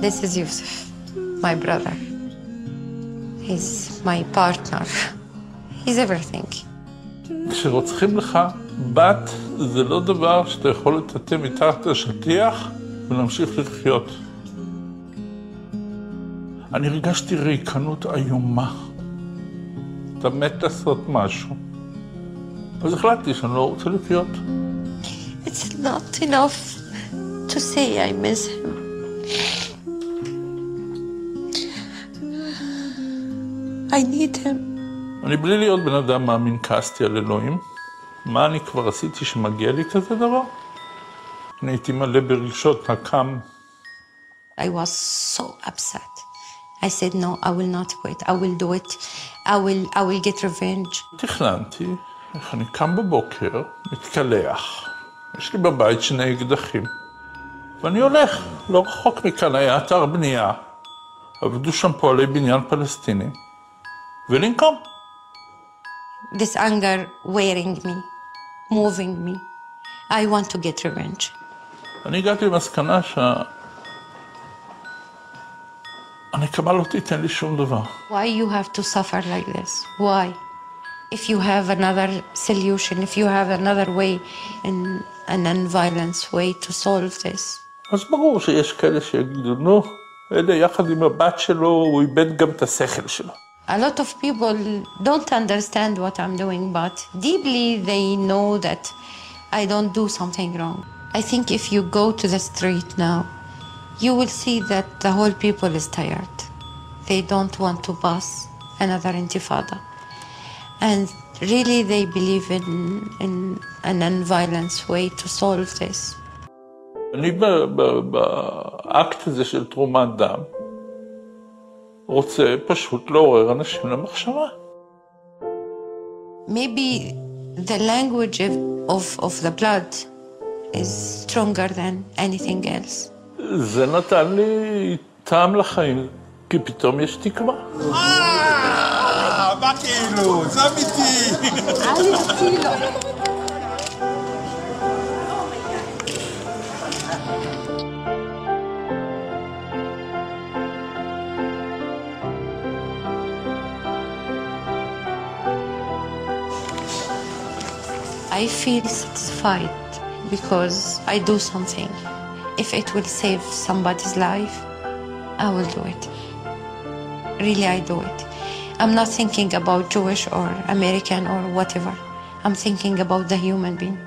This is Yusuf, my brother. He's my partner. He's everything. כשרוצחים לך בת, זה לא דבר שאתה יכול לטאטא מתחת לשטיח ולהמשיך לחיות. אני הרגשתי ריקנות איומה. אתה מת לעשות משהו. אז החלטתי שאני לא רוצה לחיות. It's not enough to say I miss him. I need him. אני בלי להיות בן אדם מאמין כעסתי על אלוהים. מה אני כבר עשיתי שמגיע לי כזה דבר? אני הייתי מלא ברגשות נקם. I was so upset. I said, no, I will not quit. I will do it. I will, I will get revenge. תכננתי איך אני קם בבוקר, מתקלח, יש לי בבית שני אקדחים, ואני הולך, לא רחוק מכאן היה אתר בנייה, עבדו שם פועלי בניין פלסטינים, ולנקום. This anger wearing me, moving me. I want to get revenge. אני הגעתי למסקנה שה... הנקמה לא תיתן לי שום דבר. Why you have to suffer like this? Why? If you have another solution, if you have another way, in a non-violence way to solve this. אז ברור שיש כאלה שיגידו, נו, אלה יחד עם הבת שלו, הוא איבד גם את השכל שלו. A lot of people don't understand what I'm doing, but deeply they know that I don't do something wrong. I think if you go to the street now, you will see that the whole people is tired. They don't want to pass another intifada. And really they believe in, in a non-violence way to solve this. אני ב- ב- באקט הזה של תרומת דם רוצה פשוט לעורר אנשים למחשבה. Maybe the language of, of, of the blood is stronger than anything else. זה נתן לי טעם לחיים, כי פתאום יש תקווה. אה, מה כאילו? זה אמיתי. I feel satisfied because I do something. If it will save somebody's life, I will do it. Really, I do it. I'm not thinking about Jewish or American or whatever. I'm thinking about the human being.